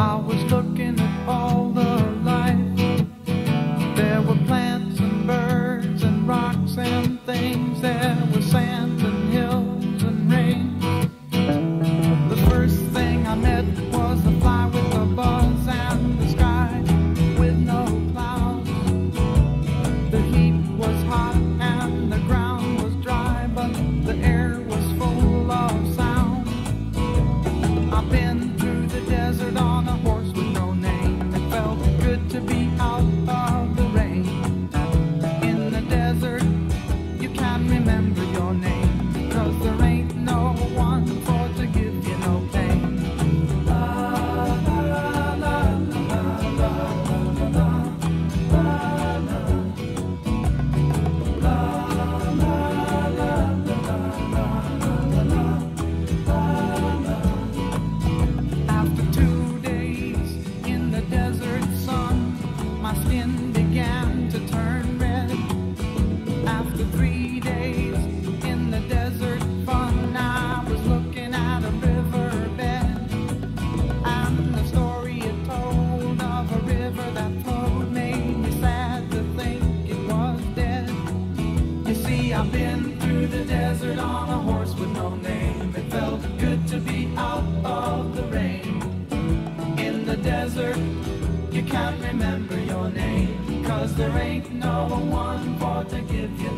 I was looking. remember your name. Cause there ain't no one for to give you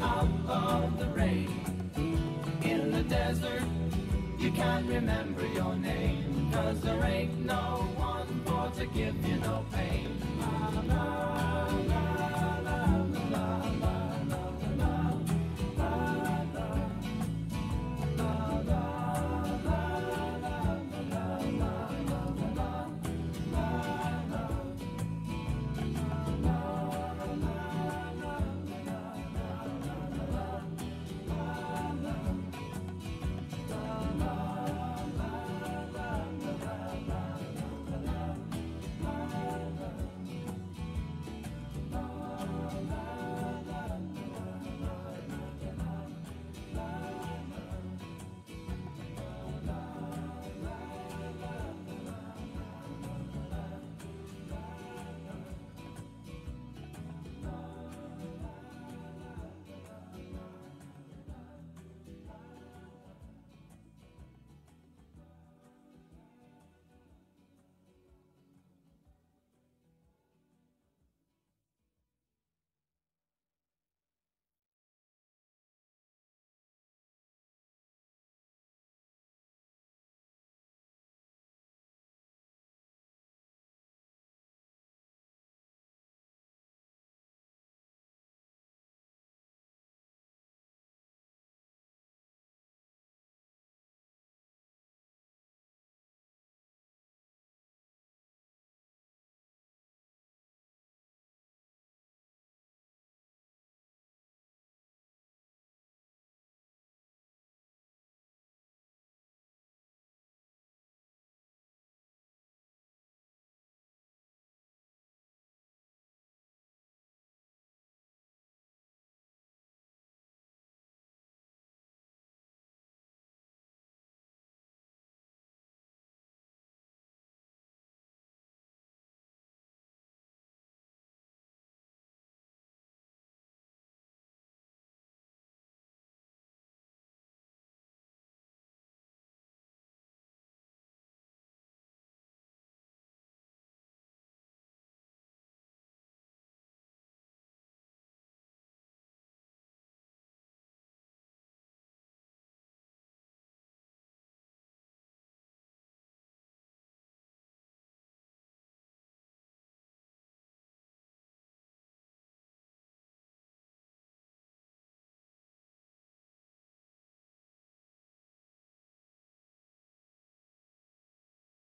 out of the rain. In the desert, you can't remember your name, cause there ain't no one for to give you no pain.